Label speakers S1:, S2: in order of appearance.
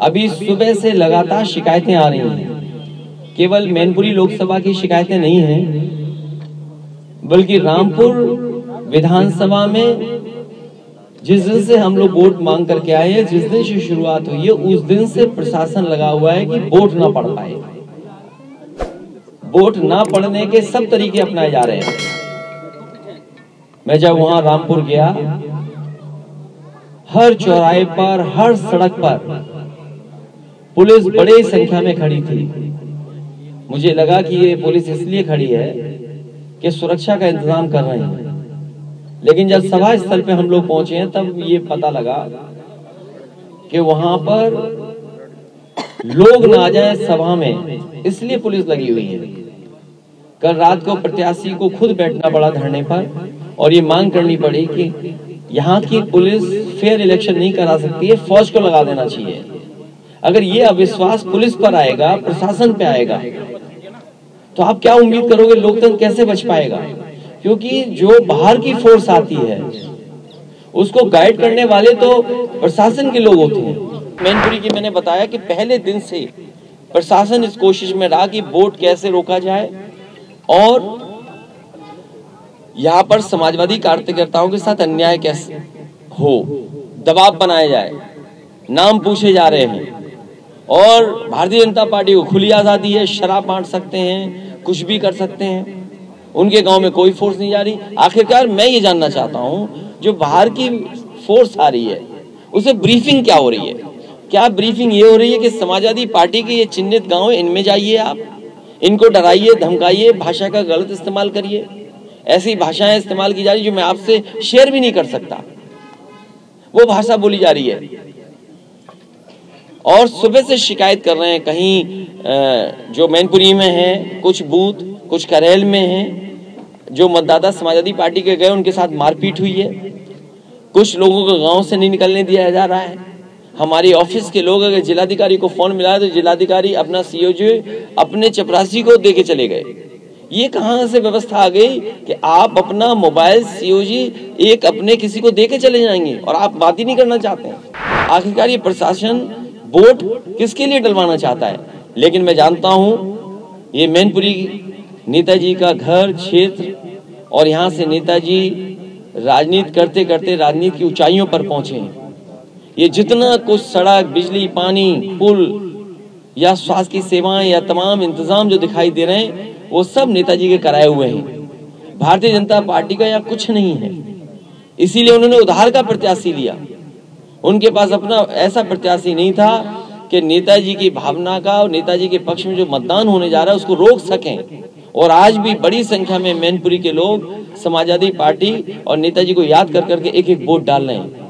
S1: अभी सुबह से लगातार शिकायतें आ रही हैं। केवल मैनपुरी लोकसभा की शिकायतें नहीं हैं, बल्कि रामपुर विधानसभा में जिस दिन से हम लोग वोट मांग करके आए हैं, जिस दिन से शुरुआत हुई है, उस दिन से प्रशासन लगा हुआ है कि वोट ना पड़ पाए। वोट ना पड़ने के सब तरीके अपनाए जा रहे हैं। मैं जब वहाँ रामपुर गया, हर चौराहे पर, हर सड़क पर पुलिस बड़ी संख्या में खड़ी थी। मुझे लगा कि ये पुलिस इसलिए खड़ी है कि सुरक्षा का इंतज़ाम कर रहे हैं। लेकिन जब सभा स्थल पे हम लोग पहुँचे हैं तब ये पता लगा कि वहाँ पर लोग ना आ जाए सभा में इसलिए पुलिस लगी हुई है। कल रात को प्रत्याशी को खुद बैठना पड़ा धरने पर और ये मांग करनी पड़ी कि यहाँ की पुलिस फेयर इलेक्शन नहीं करा सकती है फौज को लगा देना चाहिए। अगर ये अविश्वास पुलिस पर आएगा, प्रशासन पे आएगा तो आप क्या उम्मीद करोगे लोकतंत्र कैसे बच पाएगा? क्योंकि जो बाहर की फोर्स आती है, उसको गाइड करने वाले तो प्रशासन के लोग होते हैं। मैनपुरी की मैंने बताया कि पहले दिन से प्रशासन इस कोशिश में रहा कि वोट कैसे रोका जाए और यहाँ पर समाजवादी कार्यकर्ताओं के साथ अन्याय कैसे हो, दबाव बनाया जाए, नाम पूछे जा रहे हैं। और भारतीय जनता पार्टी को खुली आज़ादी है, शराब बांट सकते हैं, कुछ भी कर सकते हैं। उनके गाँव में कोई फोर्स नहीं जा रही। आखिरकार मैं ये जानना चाहता हूँ, जो बाहर की फोर्स आ रही है, उसे ब्रीफिंग क्या हो रही है? क्या ब्रीफिंग ये हो रही है कि समाजवादी पार्टी के ये चिन्हित गाँव, इनमें जाइए आप। इनको डराइए, धमकाइए, भाषा का गलत इस्तेमाल करिए। ऐसी भाषाएँ इस्तेमाल की जा रही जो मैं आपसे शेयर भी नहीं कर सकता। वो भाषा बोली जा रही है। और सुबह से शिकायत कर रहे हैं, कहीं जो मैनपुरी में है, कुछ बूथ, कुछ करेल में है, जो मतदाता समाजवादी पार्टी के गए, उनके साथ मारपीट हुई है। कुछ लोगों को गाँव से नहीं निकलने दिया जा रहा है। हमारी ऑफ़िस के लोग अगर जिलाधिकारी को फ़ोन मिला तो जिलाधिकारी अपना सीओजी अपने चपरासी को दे के चले गए। ये कहाँ से व्यवस्था आ गई कि आप अपना मोबाइल सीओजी एक अपने किसी को दे के चले जाएँगे और आप बात ही नहीं करना चाहते हैं? आखिरकार ये प्रशासन वोट किसके लिए डलवाना चाहता है? लेकिन मैं जानता हूँ, ये मैनपुरी नेताजी का घर, क्षेत्र, और यहाँ से नेताजी राजनीति करते करते राजनीति की ऊंचाइयों पर पहुँचे हैं। ये जितना कुछ सड़क, बिजली, पानी, पुल, या स्वास्थ्य की सेवाएँ, या तमाम इंतज़ाम जो दिखाई दे रहे हैं, वो सब नेताजी के कराए हुए हैं। भारतीय जनता पार्टी का यहाँ कुछ नहीं है। इसीलिए उन्होंने उधार का प्रत्याशी लिया। उनके पास अपना ऐसा प्रत्याशी नहीं था कि नेताजी की भावना का और नेताजी के पक्ष में जो मतदान होने जा रहा है, उसको रोक सकें। और आज भी बड़ी संख्या में मैनपुरी के लोग, समाजवादी पार्टी और नेताजी को याद कर करके एक एक वोट डाल रहे हैं।